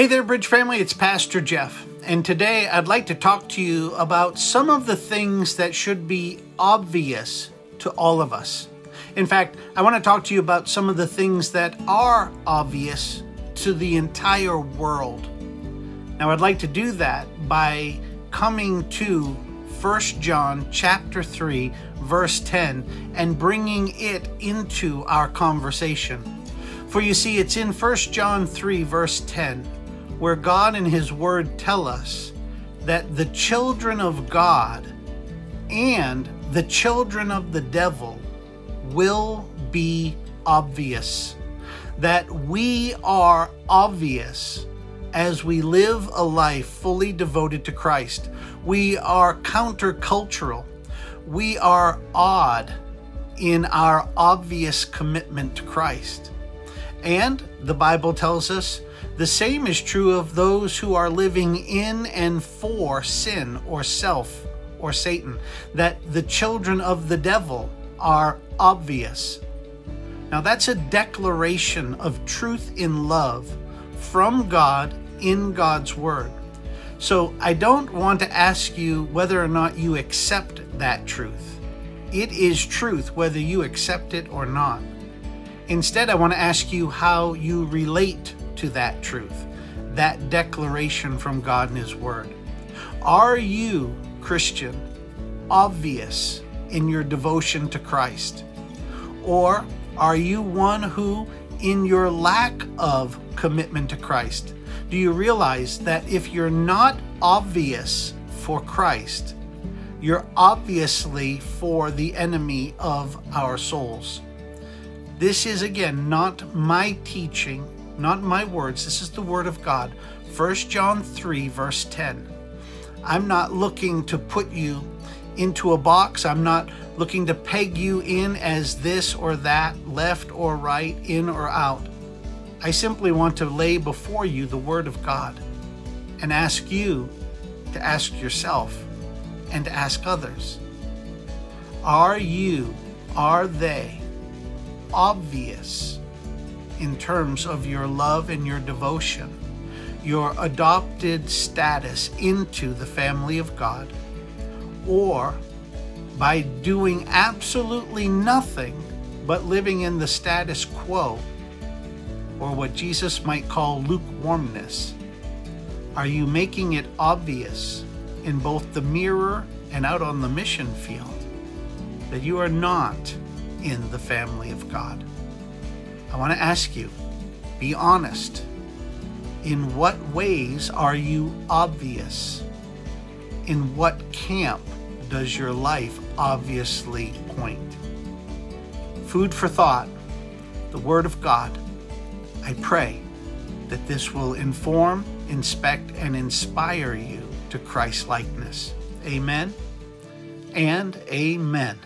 Hey there, Bridge family, it's Pastor Jeff, and today I'd like to talk to you about some of the things that should be obvious to all of us. In fact, I want to talk to you about some of the things that are obvious to the entire world. Now, I'd like to do that by coming to 1 John chapter 3 verse 10 and bringing it into our conversation. For you see it's in 1 John 3 verse 10 where God and his word tell us that the children of God and the children of the devil will be obvious. That we are obvious as we live a life fully devoted to Christ. We are countercultural. We are odd in our obvious commitment to Christ. And the Bible tells us the same is true of those who are living in and for sin or self or Satan, that the children of the devil are obvious. Now, that's a declaration of truth in love from God in God's Word. So, I don't want to ask you whether or not you accept that truth. It is truth whether you accept it or not. Instead, I want to ask you how you relate to that truth, that declaration from God and His Word. Are you, Christian, obvious in your devotion to Christ? Or are you one who, in your lack of commitment to Christ, do you realize that if you're not obvious for Christ, you're obviously for the enemy of our souls? This is again not my teaching, not my words. This is the word of God. 1 John 3, verse 10. I'm not looking to put you into a box. I'm not looking to peg you in as this or that, left or right, in or out. I simply want to lay before you the Word of God and ask you to ask yourself and to ask others Are you, are they obvious in terms of your love and your devotion, your adopted status into the family of God, or by doing absolutely nothing but living in the status quo, or what Jesus might call lukewarmness? Are you making it obvious in both the mirror and out on the mission field that you are not in the family of God. I want to ask you be honest. In what ways are you obvious? In what camp does your life obviously point? Food for thought, the Word of God. I pray that this will inform, inspect, and inspire you to Christ likeness. Amen and amen.